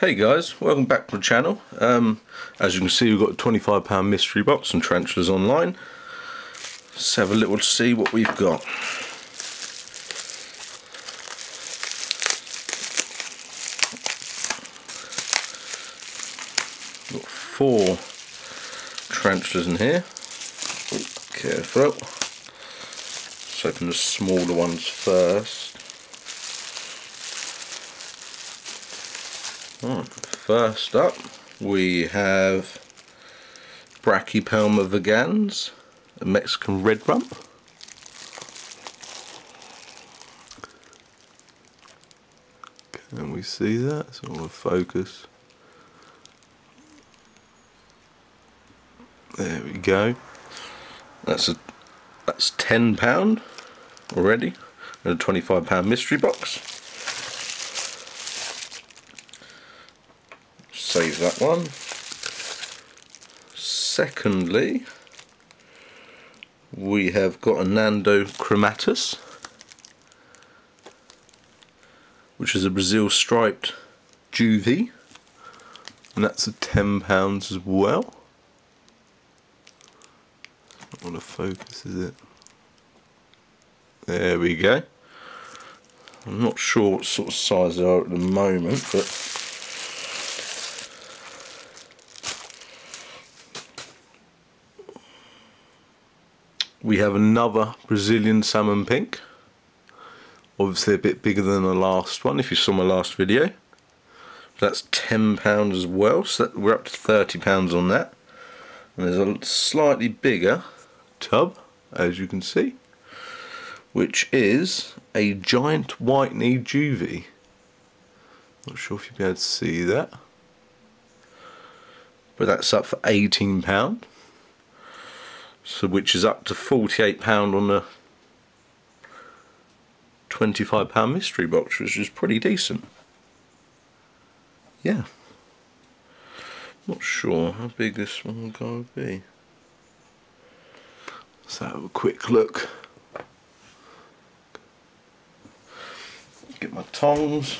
Hey guys, welcome back to the channel. Um, as you can see we've got a £25 mystery box and Tarantulas Online. Let's have a little see what we've got. Got four tarantulas in here. careful. Let's open the smaller ones first. First up we have Brachypelma vagans, a Mexican red rump. Can we see that? Sort of focus. There we go. That's a that's ten pound already And a twenty five pound mystery box. Save that one. Secondly, we have got a Nhandu chromatus, which is a Brazil striped juvie, and that's a £10 as well. What a focus is it? There we go. I'm not sure what sort of size they are at the moment, but we have another Brazilian salmon pink. Obviously a bit bigger than the last one if you saw my last video. That's £10 as well so we're up to £30 on that. And there's a slightly bigger tub as you can see which is a giant white knee juvie. Not sure if you'll be able to see that. But that's up for £18 so which is up to £48 on a £25 mystery box which is pretty decent. Yeah. Not sure how big this one will be. Let's have a quick look. Get my tongs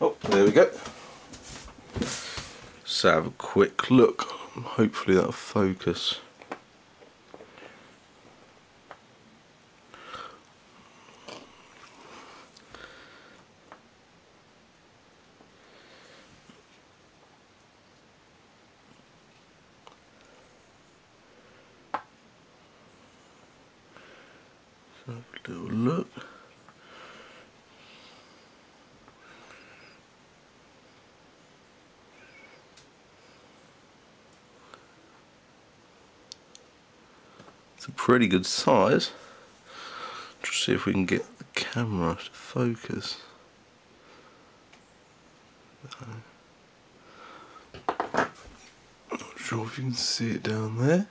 Oh, there we go. Let's have a quick look. Hopefully that'll focus. Have a little look. It's a pretty good size. Just see if we can get the camera to focus. Uh, not sure if you can see it down there.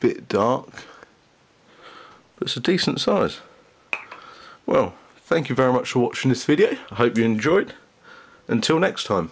Bit dark, but it's a decent size. Well, thank you very much for watching this video. I hope you enjoyed. Until next time.